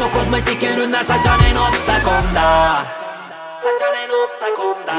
のコスメティッルなサチャレ乗ったこんだサャ乗ったこんだ